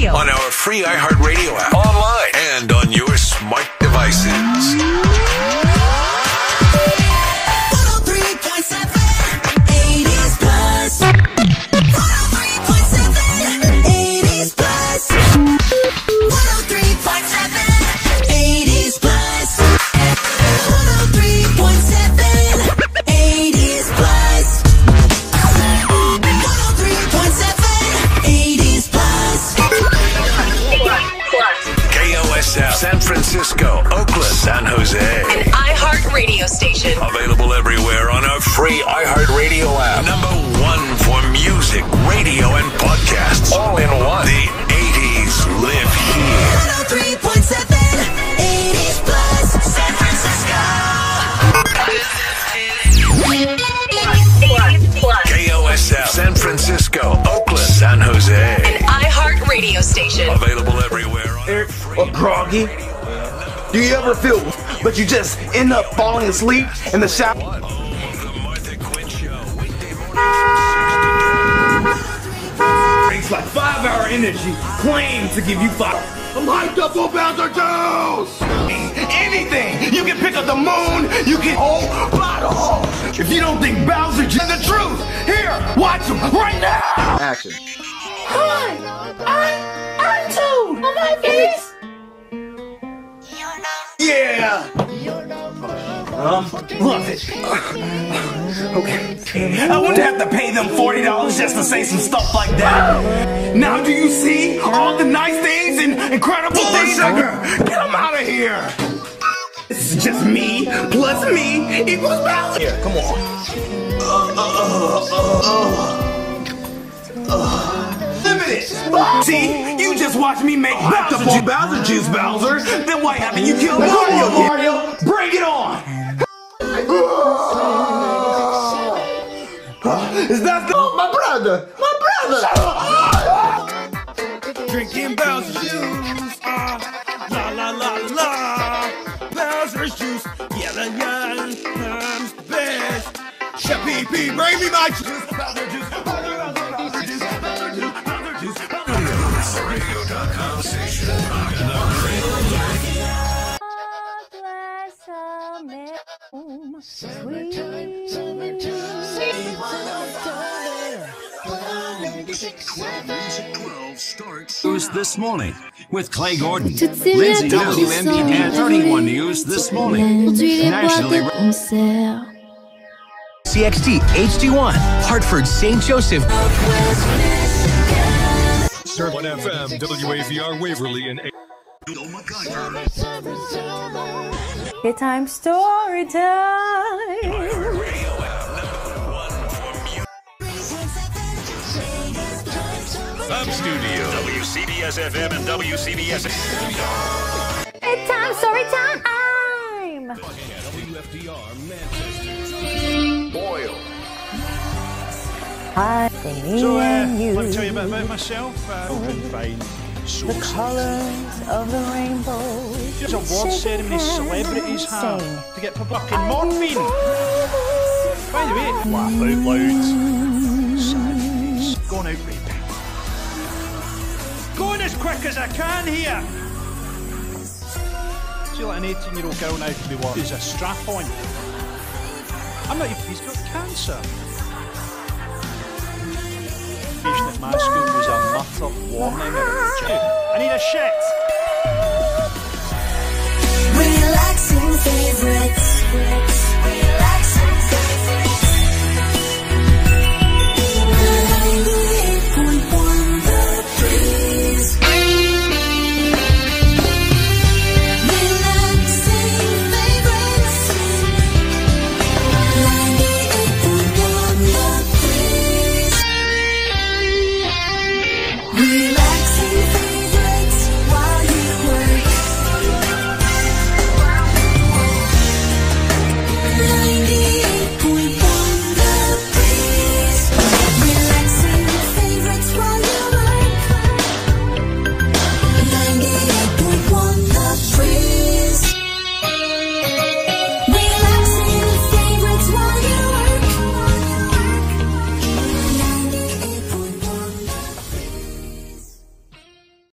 iHeartRadio. On our free iHeartRadio app, online, and on your smart devices. Francisco, Oakland, San Jose. An iHeart radio station. Available everywhere on our free iHeartRadio app. Number one for music, radio, and podcasts. All in one. The 80s live here. 103.7 80s plus. San Francisco. KOSF, San Francisco, Oakland, San Jose. An iHeart radio station. Available everywhere on Eric or oh, groggy? Do you ever feel, but you just end up falling asleep in the shower? the Martha Quinn Show. Weekday It's like five hour energy claim to give you five. Like double bouncer juice! Anything! You can pick up the moon, you can whole bottle! If you don't think Bowser is the truth, here, watch him right now! Action. Hi, I'm Yeah! Um, love it. Okay. I wouldn't have to pay them $40 just to say some stuff like that. Now do you see all the nice things and incredible things? Sugar, get them out of here. This is just me plus me equals balance. Here, come on. Uh, uh, uh, this. See, you just watched me make Bowser juice. Bowser juice, Bowser. Then why haven't you killed Mario? Mario, bring it on. Is that the- oh, my brother? My brother! Drinking Bowser juice, ah, la la la la, Bowser's juice, yeah, the young the best. Chef PP, bring me my juice, Bowser juice, Bowser, Bowser, Bowser juice, News this morning with Clay Gordon. Toutes ces Lindsay lettres qui News sont and 31 News this morning. Aujourd'hui, les Nationally boîtes de concert. CXT HD1, Hartford St. Joseph. 1FM, WAVR Waverly and Good time story time. Up studio. WCBS FM and WCBS. Good time story time. Boyle. Hi, me So, uh, and you. let me tell you a bit about myself. Uh, I've been fine. The colors of the rainbow. There's award ceremony celebrities have to get for fucking morphine. By the way, laugh out loud. Sad face. Going out raping. Going as quick as I can here. See, like an 18 year old girl now can be what? Is a strap on. I'm not even, he's got cancer. Patient at my school was a mutter warning a shit.